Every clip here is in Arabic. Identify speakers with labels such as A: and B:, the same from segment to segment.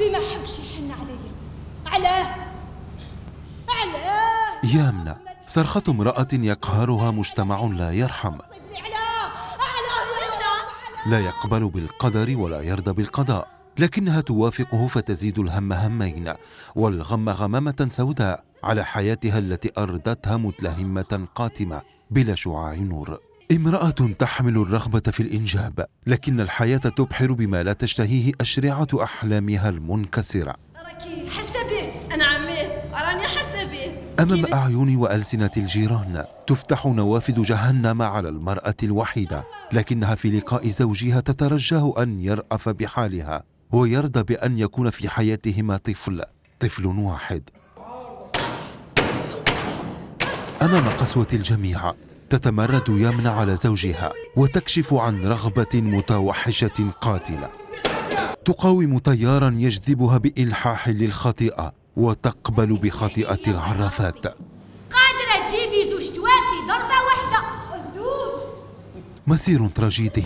A: ربي ما حبش يحن عليا. علاه علاه
B: يامنة صرخة امرأة يقهرها مجتمع لا يرحم.
A: يا
B: لا يقبل بالقدر ولا يرضى بالقضاء لكنها توافقه فتزيد الهم همين والغم غمامة سوداء على حياتها التي أردتها متلهمة قاتمة بلا شعاع نور. امرأة تحمل الرغبة في الإنجاب لكن الحياة تبحر بما لا تشتهيه أشرعة أحلامها المنكسرة.
A: حاسه به
C: أنا عميه راني حاسه به
B: أمام أعين وألسنة الجيران تفتح نوافذ جهنم على المرأة الوحيدة لكنها في لقاء زوجها تترجاه أن يرأف بحالها ويرضى بأن يكون في حياتهما طفل طفل واحد. أمام قسوة الجميع تتمرد يمنى على زوجها وتكشف عن رغبة متوحشة قاتلة. تقاوم تيارا يجذبها بإلحاح للخطيئة وتقبل بخطيئة العرافات
C: قادرة تجيبي زوج توافي ضربة واحدة.
A: الزوج!
B: مسير تراجيدي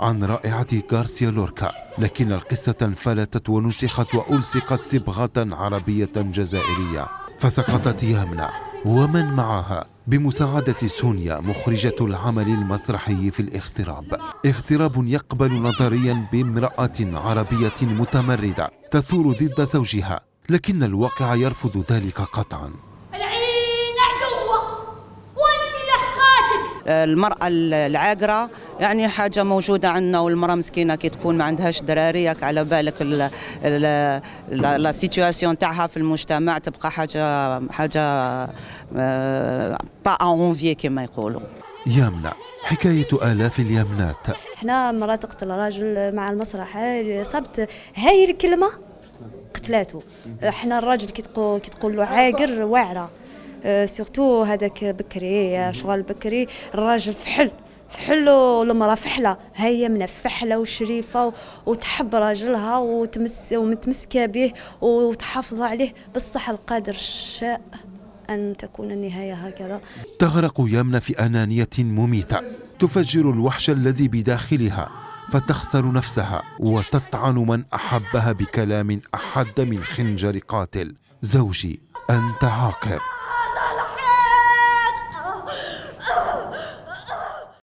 B: عن رائعة غارسيا لوركا لكن القصة انفلتت ونسخت وألصقت صبغة عربية جزائرية فسقطت يامنة ومن معها بمساعدة سونيا مخرجة العمل المسرحي في الاغتراب. اغتراب يقبل نظريا بامرأة عربية متمردة تثور ضد زوجها لكن الواقع يرفض ذلك قطعا.
C: العين عدوة وأنت لحقاتك
D: المرأة العاقرة يعني حاجة موجودة عندنا والمرأة مسكينة كي تكون ما عندهاش دراري ياك على بالك ال- ال- ال- لا سيتواسيون تاعها في المجتمع تبقى حاجة حاجة با انفي كما يقولوا.
B: يامنة حكاية آلاف اليمنات.
E: إحنا مرة تقتل راجل مع المسرح هاي صبت. هاي الكلمة قتلاته إحنا الراجل كي تقول كي تقول له عاقر واعرة. آه، سورتو هذاك بكري شغل بكري الراجل فحل. فحل والمرأة فحلة. هي من فحلة وشريفة و- وتحب راجلها وتمس ومتمسكة به وتحافظ عليه. بصح القادر شاء أن تكون النهاية هكذا.
B: تغرق يمنى في أنانية مميتة. تفجر الوحش الذي بداخلها فتخسر نفسها وتطعن من أحبها بكلام أحد من خنجر قاتل. زوجي أنت عاقر